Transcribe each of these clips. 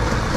side.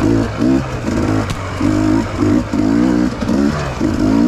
Thank you.